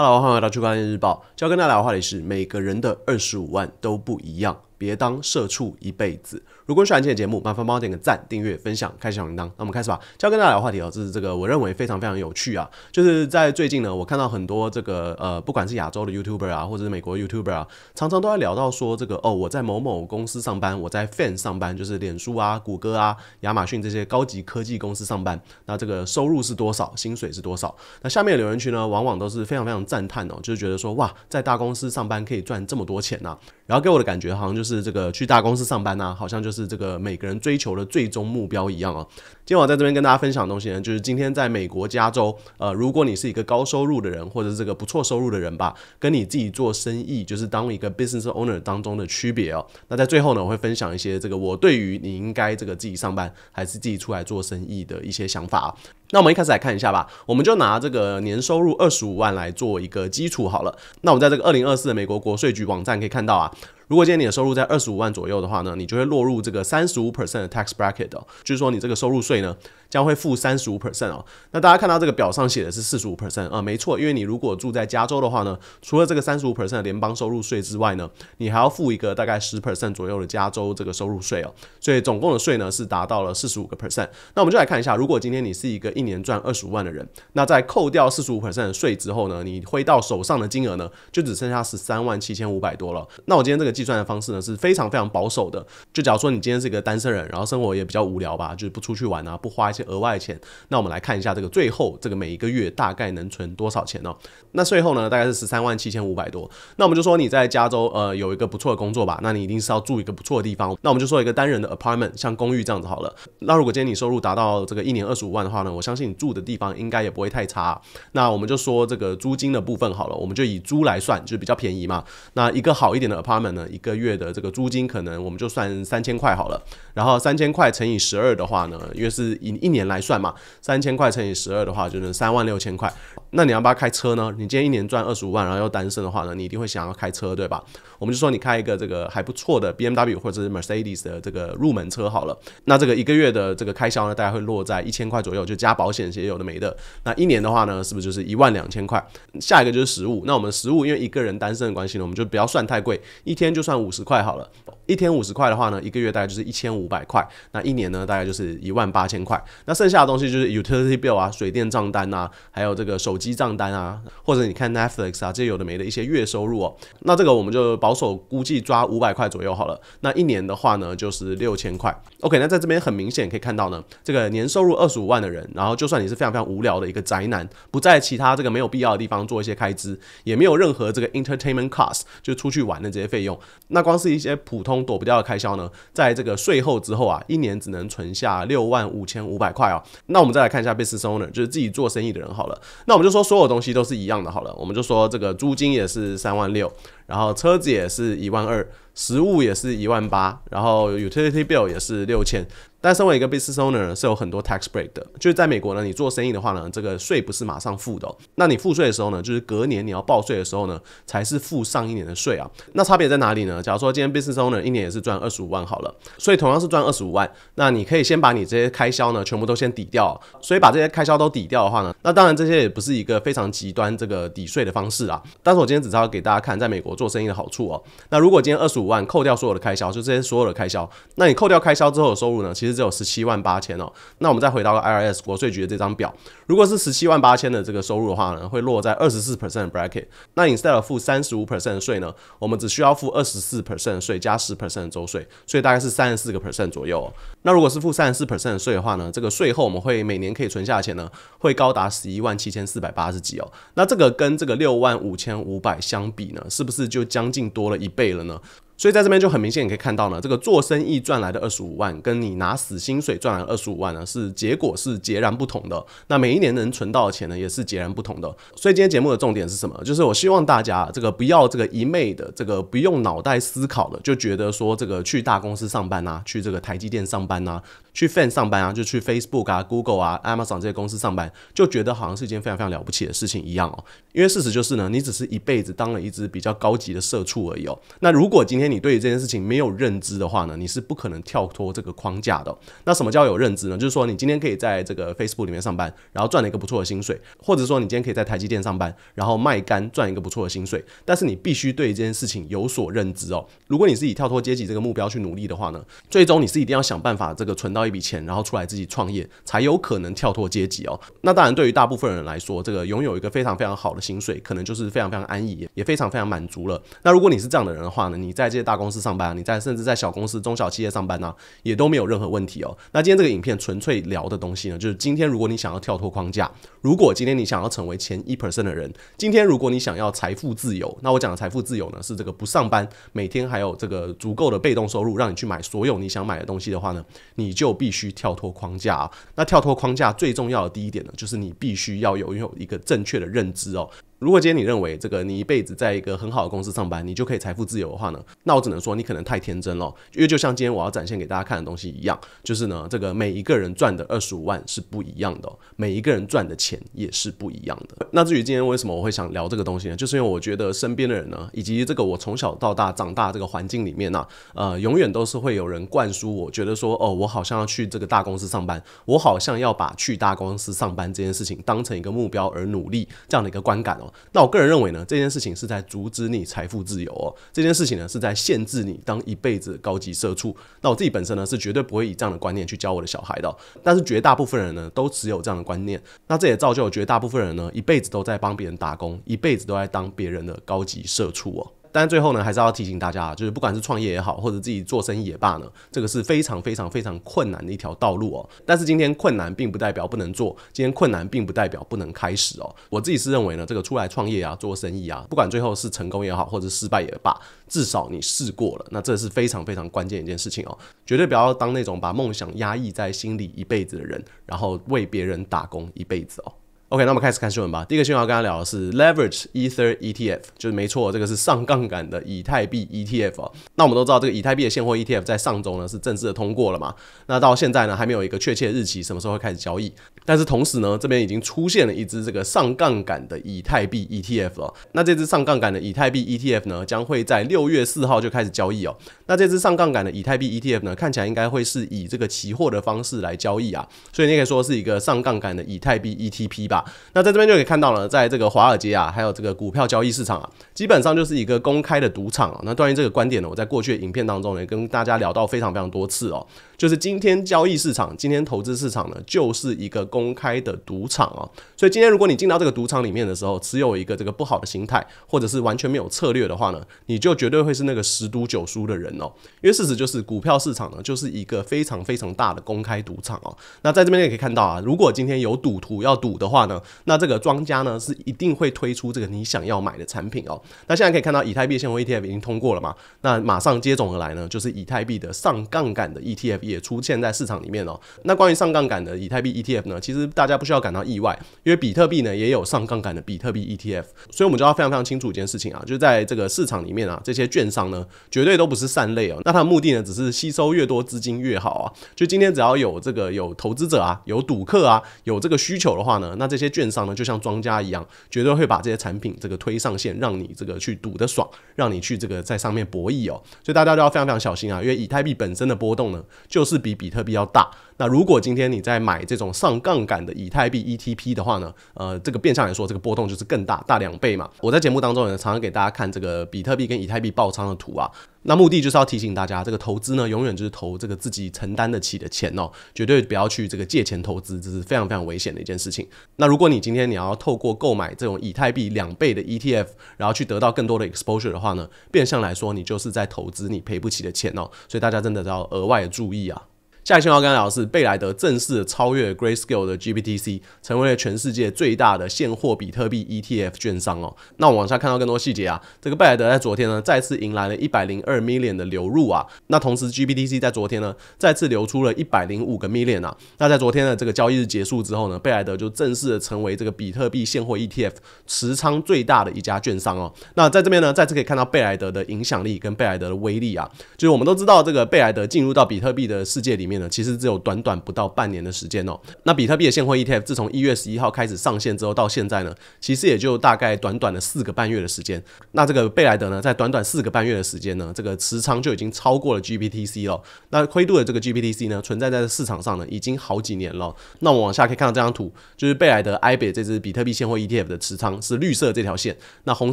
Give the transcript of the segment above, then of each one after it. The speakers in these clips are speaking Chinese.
Hello，欢迎来到区块链日报。今天要跟大家聊的话题是：每个人的二十五万都不一样，别当社畜一辈子。如果喜欢今天的节目，麻烦帮我点个赞、订阅、分享、开小铃铛。那我们开始吧。今天跟大家聊话题哦，这是这个我认为非常非常有趣啊。就是在最近呢，我看到很多这个呃，不管是亚洲的 YouTuber 啊，或者是美国 YouTuber 啊，常常都在聊到说这个哦，我在某某公司上班，我在 Fan 上班，就是脸书啊、谷歌啊、亚马逊这些高级科技公司上班。那这个收入是多少？薪水是多少？那下面的留言区呢，往往都是非常非常赞叹哦，就是觉得说哇，在大公司上班可以赚这么多钱呐。然后给我的感觉好像就是是这个去大公司上班呐，好像就是这个每个人追求的最终目标一样啊。今天我在这边跟大家分享的东西呢，就是今天在美国加州，呃，如果你是一个高收入的人，或者是这个不错收入的人吧，跟你自己做生意，就是当一个 business owner 当中的区别哦。那在最后呢，我会分享一些这个我对于你应该这个自己上班还是自己出来做生意的一些想法。啊那我们一开始来看一下吧，我们就拿这个年收入二十五万来做一个基础好了。那我们在这个二零二四美国国税局网站可以看到啊。如果今天你的收入在二十五万左右的话呢，你就会落入这个三十五 percent 的 tax bracket 哦，就是说你这个收入税呢将会付三十五 percent 哦。那大家看到这个表上写的是四十五 percent 啊，没错，因为你如果住在加州的话呢，除了这个三十五 percent 的联邦收入税之外呢，你还要付一个大概十 percent 左右的加州这个收入税哦。所以总共的税呢是达到了四十五个 percent。那我们就来看一下，如果今天你是一个一年赚二十五万的人，那在扣掉四十五 percent 的税之后呢，你挥到手上的金额呢就只剩下十三万七千五百多了。那我今天这个计算的方式呢是。非常非常保守的，就假如说你今天是一个单身人，然后生活也比较无聊吧，就是不出去玩啊，不花一些额外的钱，那我们来看一下这个最后这个每一个月大概能存多少钱呢？那税后呢大概是十三万七千五百多。那我们就说你在加州呃有一个不错的工作吧，那你一定是要住一个不错的地方。那我们就说一个单人的 apartment，像公寓这样子好了。那如果今天你收入达到这个一年二十五万的话呢，我相信你住的地方应该也不会太差。那我们就说这个租金的部分好了，我们就以租来算，就是比较便宜嘛。那一个好一点的 apartment 呢，一个月的这个租金可能我们就算三千块好了，然后三千块乘以十二的话呢，因为是以一年来算嘛，三千块乘以十二的话就是三万六千块。那你要不要开车呢？你今天一年赚二十五万，然后又单身的话呢，你一定会想要开车，对吧？我们就说你开一个这个还不错的 BMW 或者是 Mercedes 的这个入门车好了。那这个一个月的这个开销呢，大概会落在一千块左右，就加保险些有的没的。那一年的话呢，是不是就是一万两千块？下一个就是食物。那我们食物因为一个人单身的关系呢，我们就不要算太贵，一天就算五十块好了。一天五十块的话呢，一个月大概就是一千五百块，那一年呢大概就是一万八千块。那剩下的东西就是 utility bill 啊，水电账单啊，还有这个手机账单啊，或者你看 Netflix 啊，这些有的没的一些月收入哦。那这个我们就保守估计抓五百块左右好了。那一年的话呢，就是六千块。OK，那在这边很明显可以看到呢，这个年收入二十五万的人，然后就算你是非常非常无聊的一个宅男，不在其他这个没有必要的地方做一些开支，也没有任何这个 entertainment cost，就出去玩的这些费用，那光是一些普通。躲不掉的开销呢，在这个税后之后啊，一年只能存下六万五千五百块哦。那我们再来看一下 business owner，就是自己做生意的人好了。那我们就说所有东西都是一样的好了，我们就说这个租金也是三万六，然后车子也是一万二，食物也是一万八，然后 utility bill 也是六千。但身为一个 business owner 是有很多 tax break 的，就是在美国呢，你做生意的话呢，这个税不是马上付的，那你付税的时候呢，就是隔年你要报税的时候呢，才是付上一年的税啊。那差别在哪里呢？假如说今天 business owner 一年也是赚二十五万好了，所以同样是赚二十五万，那你可以先把你这些开销呢，全部都先抵掉，所以把这些开销都抵掉的话呢，那当然这些也不是一个非常极端这个抵税的方式啊。但是我今天只是要给大家看在美国做生意的好处哦。那如果今天二十五万扣掉所有的开销，就这些所有的开销，那你扣掉开销之后的收入呢，其实只有十七万。八千哦，那我们再回到 IRS 国税局的这张表，如果是十七万八千的这个收入的话呢，会落在二十四 percent bracket。那 instead of 付三十五 percent 的税呢，我们只需要付二十四 percent 税加十 percent 的周税，所以大概是三十四个 percent 左右。哦那如果是付三十四 percent 的税的话呢，这个税后我们会每年可以存下钱呢，会高达十一万七千四百八十几哦。那这个跟这个六万五千五百相比呢，是不是就将近多了一倍了呢？所以在这边就很明显，你可以看到呢，这个做生意赚来的二十五万，跟你拿死薪水赚来二十五万呢，是结果是截然不同的。那每一年能存到的钱呢，也是截然不同的。所以今天节目的重点是什么？就是我希望大家这个不要这个一昧的这个不用脑袋思考的，就觉得说这个去大公司上班呐，去这个台积电上班呐。去 Fan 上班啊，就去 Facebook 啊、Google 啊、Amazon 这些公司上班，就觉得好像是一件非常非常了不起的事情一样哦。因为事实就是呢，你只是一辈子当了一只比较高级的社畜而已哦。那如果今天你对于这件事情没有认知的话呢，你是不可能跳脱这个框架的。那什么叫有认知呢？就是说你今天可以在这个 Facebook 里面上班，然后赚了一个不错的薪水，或者说你今天可以在台积电上班，然后卖干赚一个不错的薪水，但是你必须对这件事情有所认知哦。如果你是以跳脱阶级这个目标去努力的话呢，最终你是一定要想办法这个存到一笔钱，然后出来自己创业，才有可能跳脱阶级哦。那当然，对于大部分人来说，这个拥有一个非常非常好的薪水，可能就是非常非常安逸，也非常非常满足了。那如果你是这样的人的话呢，你在这些大公司上班，你在甚至在小公司、中小企业上班呢，也都没有任何问题哦。那今天这个影片纯粹聊的东西呢，就是今天如果你想要跳脱框架，如果今天你想要成为前一 percent 的人，今天如果你想要财富自由，那我讲的财富自由呢，是这个不上班，每天还有这个足够的被动收入，让你去买所有你想买的东西的话呢，你就必须跳脱框架啊。那跳脱框架最重要的第一点呢，就是你必须要有拥有一个正确的认知哦。如果今天你认为这个你一辈子在一个很好的公司上班，你就可以财富自由的话呢，那我只能说你可能太天真了。因为就像今天我要展现给大家看的东西一样，就是呢，这个每一个人赚的二十五万是不一样的，每一个人赚的钱也是不一样的。那至于今天为什么我会想聊这个东西呢？就是因为我觉得身边的人呢，以及这个我从小到大长大这个环境里面呢，呃，永远都是会有人灌输我觉得说，哦，我好像要去这个大公司上班，我好像要把去大公司上班这件事情当成一个目标而努力这样的一个观感哦。那我个人认为呢，这件事情是在阻止你财富自由哦。这件事情呢，是在限制你当一辈子高级社畜。那我自己本身呢，是绝对不会以这样的观念去教我的小孩的。但是绝大部分人呢，都持有这样的观念。那这也造就了绝大部分人呢，一辈子都在帮别人打工，一辈子都在当别人的高级社畜哦。但最后呢，还是要提醒大家，就是不管是创业也好，或者自己做生意也罢呢，这个是非常非常非常困难的一条道路哦。但是今天困难并不代表不能做，今天困难并不代表不能开始哦。我自己是认为呢，这个出来创业啊，做生意啊，不管最后是成功也好，或者失败也罢，至少你试过了，那这是非常非常关键一件事情哦。绝对不要当那种把梦想压抑在心里一辈子的人，然后为别人打工一辈子哦。OK，那我们开始看新闻吧。第一个新闻要跟大家聊的是 Leverage Ether ETF，就是没错，这个是上杠杆的以太币 ETF 哦。那我们都知道，这个以太币的现货 ETF 在上周呢是正式的通过了嘛？那到现在呢还没有一个确切日期，什么时候会开始交易？但是同时呢，这边已经出现了一只这个上杠杆的以太币 ETF 了。那这只上杠杆的以太币 ETF 呢，将会在六月四号就开始交易哦。那这只上杠杆的以太币 ETF 呢，看起来应该会是以这个期货的方式来交易啊，所以你可以说是一个上杠杆的以太币 ETP 吧。那在这边就可以看到了，在这个华尔街啊，还有这个股票交易市场啊，基本上就是一个公开的赌场啊。那关于这个观点呢，我在过去的影片当中呢，跟大家聊到非常非常多次哦。就是今天交易市场，今天投资市场呢，就是一个公开的赌场哦。所以今天如果你进到这个赌场里面的时候，持有一个这个不好的心态，或者是完全没有策略的话呢，你就绝对会是那个十赌九输的人哦。因为事实就是股票市场呢，就是一个非常非常大的公开赌场哦。那在这边也可以看到啊，如果今天有赌徒要赌的话呢，那这个庄家呢是一定会推出这个你想要买的产品哦。那现在可以看到以太币现货 ETF 已经通过了嘛？那马上接踵而来呢，就是以太币的上杠杆的 ETF。也出现在市场里面哦。那关于上杠杆的以太币 ETF 呢，其实大家不需要感到意外，因为比特币呢也有上杠杆的比特币 ETF。所以我们就要非常非常清楚一件事情啊，就在这个市场里面啊，这些券商呢绝对都不是善类哦。那它的目的呢，只是吸收越多资金越好啊。就今天只要有这个有投资者啊，有赌客啊，有这个需求的话呢，那这这些券商呢就像庄家一样，绝对会把这些产品这个推上线，让你这个去赌的爽，让你去这个在上面博弈哦。所以大家都要非常非常小心啊，因为以太币本身的波动呢。就是比比特币要大。那如果今天你在买这种上杠杆的以太币 ETP 的话呢，呃，这个变相来说，这个波动就是更大，大两倍嘛。我在节目当中呢，常常给大家看这个比特币跟以太币爆仓的图啊。那目的就是要提醒大家，这个投资呢，永远就是投这个自己承担得起的钱哦，绝对不要去这个借钱投资，这是非常非常危险的一件事情。那如果你今天你要透过购买这种以太币两倍的 ETF，然后去得到更多的 exposure 的话呢，变相来说，你就是在投资你赔不起的钱哦。所以大家真的要额外的注意啊。下一期要跟大家聊的是，贝莱德正式超越 Grayscale 的 GBTC，成为了全世界最大的现货比特币 ETF 券商哦。那往下看到更多细节啊，这个贝莱德在昨天呢，再次迎来了一百零二 million 的流入啊。那同时 GBTC 在昨天呢，再次流出了一百零五个 million 啊。那在昨天的这个交易日结束之后呢，贝莱德就正式的成为这个比特币现货 ETF 持仓最大的一家券商哦。那在这边呢，再次可以看到贝莱德的影响力跟贝莱德的威力啊。就是我们都知道，这个贝莱德进入到比特币的世界里面。呢，其实只有短短不到半年的时间哦。那比特币的现货 ETF 自从一月十一号开始上线之后到现在呢，其实也就大概短短的四个半月的时间。那这个贝莱德呢，在短短四个半月的时间呢，这个持仓就已经超过了 GPTC 了。那灰度的这个 GPTC 呢，存在在市场上呢，已经好几年了。那我们往下可以看到这张图，就是贝莱德 IB 这支比特币现货 ETF 的持仓是绿色这条线，那红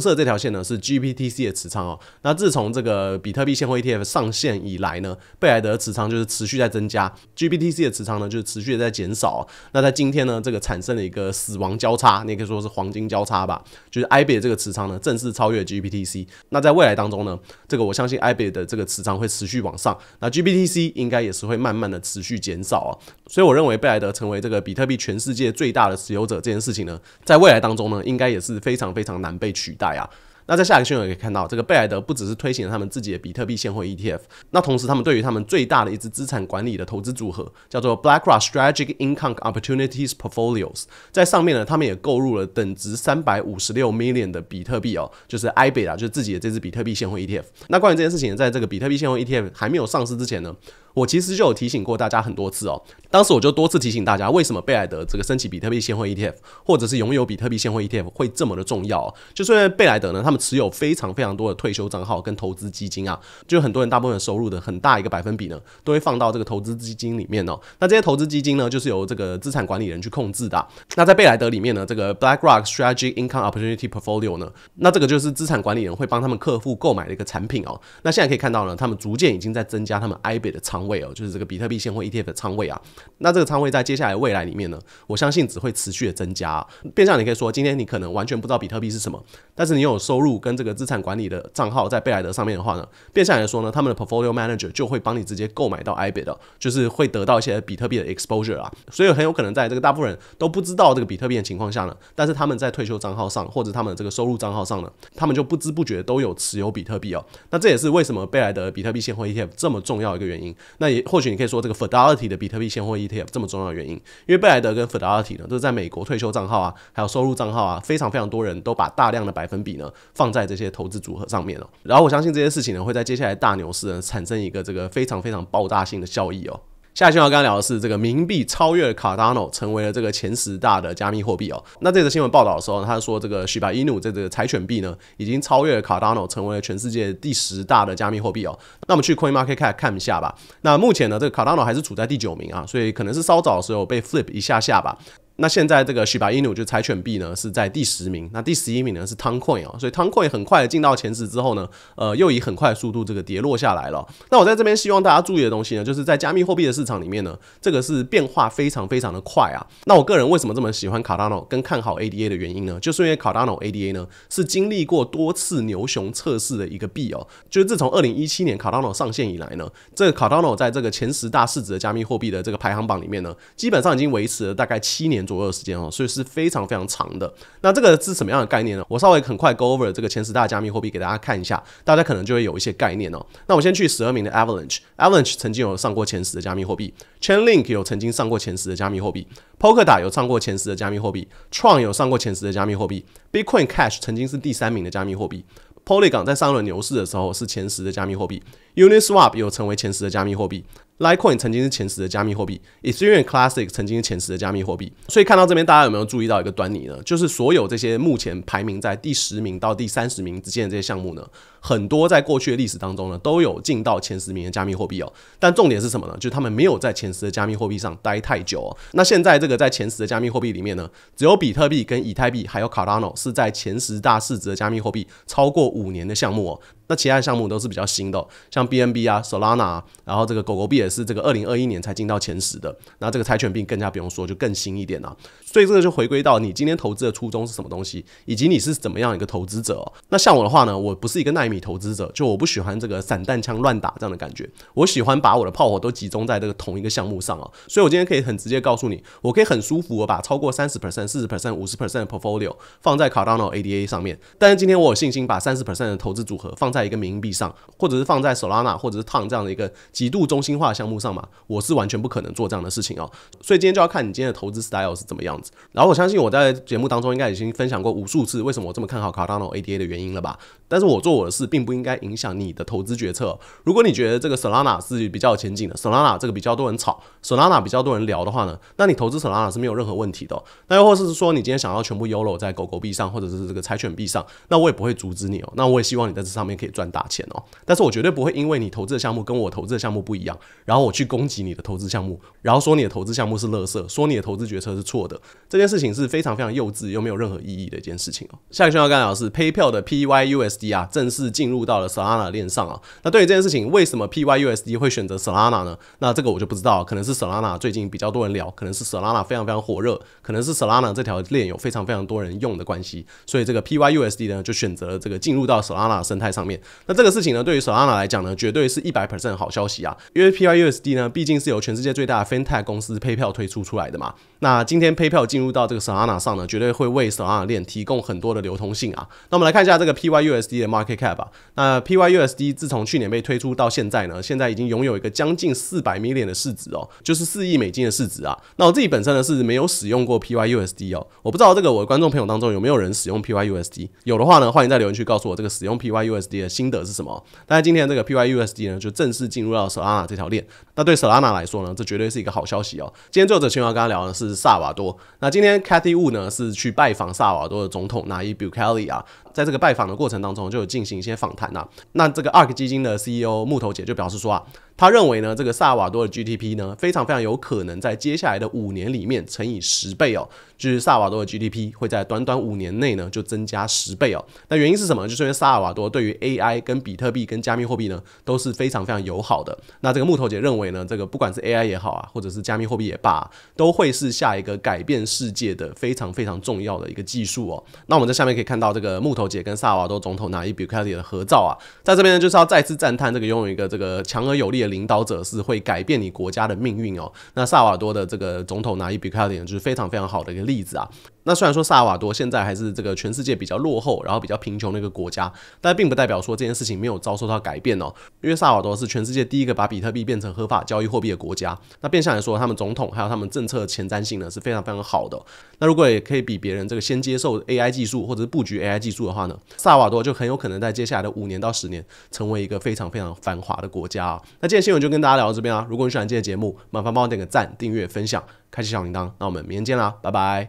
色这条线呢是 GPTC 的持仓哦。那自从这个比特币现货 ETF 上线以来呢，贝莱德持仓就是持续在增加，GPTC 的持仓呢就是持续的在减少。那在今天呢，这个产生了一个死亡交叉，你可以说是黄金交叉吧，就是 IB 这个持仓呢正式超越 GPTC。那在未来当中呢，这个我相信 IB 的这个持仓会持续往上，那 GPTC 应该也是会慢慢的持续减少啊。所以我认为贝莱德成为这个比特币全世界最大的持有者这件事情呢，在未来当中呢，应该也是非常非常难被取代啊。那在下一个新闻可以看到，这个贝莱德不只是推行了他们自己的比特币现货 ETF，那同时他们对于他们最大的一支资产管理的投资组合叫做 BlackRock Strategic Income Opportunities Portfolios，在上面呢，他们也购入了等值三百五十六 million 的比特币哦，就是 IB 啊，就是自己的这支比特币现货 ETF。那关于这件事情，在这个比特币现货 ETF 还没有上市之前呢？我其实就有提醒过大家很多次哦，当时我就多次提醒大家，为什么贝莱德这个申请比特币现货 ETF，或者是拥有比特币现货 ETF 会这么的重要？就是因为贝莱德呢，他们持有非常非常多的退休账号跟投资基金啊，就很多人大部分收入的很大一个百分比呢，都会放到这个投资基金里面哦。那这些投资基金呢，就是由这个资产管理人去控制的。那在贝莱德里面呢，这个 BlackRock Strategic Income Opportunity Portfolio 呢，那这个就是资产管理人会帮他们客户购买的一个产品哦。那现在可以看到呢，他们逐渐已经在增加他们 IB 的仓位哦，就是这个比特币现货 ETF 的仓位啊，那这个仓位在接下来未来里面呢，我相信只会持续的增加。变相你可以说，今天你可能完全不知道比特币是什么，但是你有收入入跟这个资产管理的账号在贝莱德上面的话呢，变相来说呢，他们的 Portfolio Manager 就会帮你直接购买到 IB 的，就是会得到一些比特币的 exposure 啊。所以很有可能在这个大部分人都不知道这个比特币的情况下呢，但是他们在退休账号上或者他们的这个收入账号上呢，他们就不知不觉都有持有比特币哦。那这也是为什么贝莱德比特币现货 ETF 这么重要一个原因。那也或许你可以说这个 Fidelity 的比特币现货 ETF 这么重要的原因，因为贝莱德跟 Fidelity 呢都是在美国退休账号啊，还有收入账号啊，非常非常多人都把大量的百分比呢放在这些投资组合上面哦。然后我相信这些事情呢会在接下来大牛市呢产生一个这个非常非常爆炸性的效益哦。下一新闻要跟大家聊的是，这个冥币超越了 Cardano，成为了这个前十大的加密货币哦。那这则新闻报道的时候，他说这个 Shiba Inu 这个柴犬币呢，已经超越了 Cardano，成为了全世界第十大的加密货币哦。那我们去 Coin Market Cap 看一下吧。那目前呢，这个 Cardano 还是处在第九名啊，所以可能是稍早的时候被 flip 一下下吧。那现在这个 Shiba Inu 就柴犬币呢是在第十名，那第十一名呢是 Toncoin 哦，所以 Toncoin 很快的进到前十之后呢，呃，又以很快速度这个跌落下来了。那我在这边希望大家注意的东西呢，就是在加密货币的市场里面呢，这个是变化非常非常的快啊。那我个人为什么这么喜欢 Cardano 跟看好 ADA 的原因呢？就是因为 Cardano ADA 呢是经历过多次牛熊测试的一个币哦，就是自从二零一七年 Cardano 上线以来呢，这个 Cardano 在这个前十大市值的加密货币的这个排行榜里面呢，基本上已经维持了大概七年左右的时间哦，所以。是非常非常长的。那这个是什么样的概念呢？我稍微很快 go over 这个前十大加密货币给大家看一下，大家可能就会有一些概念哦。那我先去十二名的 Avalanche，Avalanche 曾经有上过前十的加密货币，Chainlink 有曾经上过前十的加密货币，Polkadot 有上过前十的加密货币，Tron 有上过前十的加密货币，Bitcoin Cash 曾经是第三名的加密货币，Polygon 在上轮牛市的时候是前十的加密货币，Uniswap 有成为前十的加密货币。Litecoin 曾经是前十的加密货币，Ethereum Classic 曾经是前十的加密货币，所以看到这边，大家有没有注意到一个端倪呢？就是所有这些目前排名在第十名到第三十名之间的这些项目呢，很多在过去的历史当中呢，都有进到前十名的加密货币哦。但重点是什么呢？就是他们没有在前十的加密货币上待太久哦。那现在这个在前十的加密货币里面呢，只有比特币跟以太币还有卡拉诺是在前十大市值的加密货币超过五年的项目哦。那其他的项目都是比较新的，像 BNB 啊、Solana，然后这个狗狗币也是这个二零二一年才进到前十的。那这个柴犬币更加不用说，就更新一点了。所以这个就回归到你今天投资的初衷是什么东西，以及你是怎么样一个投资者。哦那像我的话呢，我不是一个耐投资者，就我不喜欢这个散弹枪乱打这样的感觉。我喜欢把我的炮火都集中在这个同一个项目上啊。所以我今天可以很直接告诉你，我可以很舒服的把超过三十 percent、四十 percent、五十 percent 的 portfolio 放在 Cardano ADA 上面。但是今天我有信心把三十 percent 的投资组合放在一个冥币上，或者是放在 Solana 或者是 Ton 这样的一个极度中心化项目上嘛，我是完全不可能做这样的事情哦。所以今天就要看你今天的投资 style 是怎么样子。然后我相信我在节目当中应该已经分享过无数次为什么我这么看好 Cardano ADA 的原因了吧？但是我做我的事并不应该影响你的投资决策。如果你觉得这个 Solana 是比较有前景的，Solana 这个比较多人炒，Solana 比较多人聊的话呢，那你投资 Solana 是没有任何问题的。那又或是说你今天想要全部 YOLO 在狗狗币上，或者是这个柴犬币上，那我也不会阻止你哦。那我也希望你在这上面可以赚大钱哦。但是我绝对不会因为你投资的项目跟我投资的项目不一样，然后我去攻击你的投资项目，然后说你的投资项目是垃圾，说你的投资决策是错的。这件事情是非常非常幼稚又没有任何意义的一件事情哦。下一个要跟大家讲的是 PayPal 的 PYUSD 啊，正式进入到了 Solana 链上啊。那对于这件事情，为什么 PYUSD 会选择 Solana 呢？那这个我就不知道，可能是 Solana 最近比较多人聊，可能是 Solana 非常非常火热，可能是 Solana 这条链有非常非常多人用的关系，所以这个 PYUSD 呢就选择了这个进入到 Solana 生态上面。那这个事情呢，对于 Solana 来讲呢，绝对是一百 percent 好消息啊，因为 PYUSD 呢毕竟是由全世界最大的 FinTech 公司 PayPal 推出出来的嘛。那今天 PayPal 进入到这个 Solana 上呢，绝对会为 Solana 链提供很多的流通性啊。那我们来看一下这个 PYUSD 的 Market Cap 那 PYUSD 自从去年被推出到现在呢，现在已经拥有一个将近四百 million 的市值哦，就是四亿美金的市值啊。那我自己本身呢是没有使用过 PYUSD 哦，我不知道这个我的观众朋友当中有没有人使用 PYUSD，有的话呢，欢迎在留言区告诉我这个使用 PYUSD 的心得是什么。但是今天这个 PYUSD 呢就正式进入到 Solana 这条链，那对 Solana 来说呢，这绝对是一个好消息哦。今天作者群要跟他聊的是萨瓦多，那今天 Cathy Wu 呢是去拜访萨瓦多的总统 Nayib Bukele 啊。在这个拜访的过程当中，就有进行一些访谈呐。那这个 ARK 基金的 CEO 木头姐就表示说啊，他认为呢，这个萨瓦多的 GDP 呢，非常非常有可能在接下来的五年里面乘以十倍哦，就是萨瓦多的 GDP 会在短短五年内呢就增加十倍哦。那原因是什么？就是因为萨尔瓦多对于 AI 跟比特币跟加密货币呢都是非常非常友好的。那这个木头姐认为呢，这个不管是 AI 也好啊，或者是加密货币也罢，都会是下一个改变世界的非常非常重要的一个技术哦。那我们在下面可以看到这个木头姐跟萨瓦多总统拿伊比克里的合照啊，在这边呢就是要再次赞叹这个拥有一个这个强而有力领导者是会改变你国家的命运哦。那萨瓦多的这个总统拿伊比卡里就是非常非常好的一个例子啊。那虽然说萨瓦多现在还是这个全世界比较落后，然后比较贫穷的一个国家，但并不代表说这件事情没有遭受到改变哦。因为萨瓦多是全世界第一个把比特币变成合法交易货币的国家，那变相来说，他们总统还有他们政策的前瞻性呢是非常非常好的。那如果也可以比别人这个先接受 AI 技术或者是布局 AI 技术的话呢，萨瓦多就很有可能在接下来的五年到十年成为一个非常非常繁华的国家啊。那今天新闻就跟大家聊到这边啊。如果你喜欢今天节目，麻烦帮我点个赞、订阅、分享。开启小铃铛，那我们明天见啦，拜拜。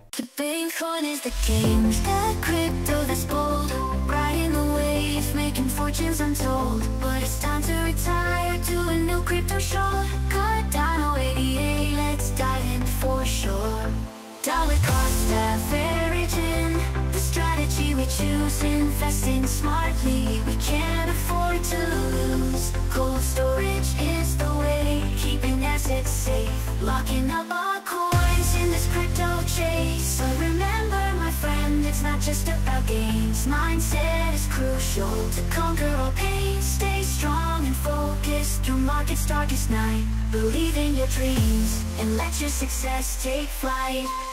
Locking up just about gains Mindset is crucial to conquer all pain. Stay strong and focused through market's darkest night. Believe in your dreams and let your success take flight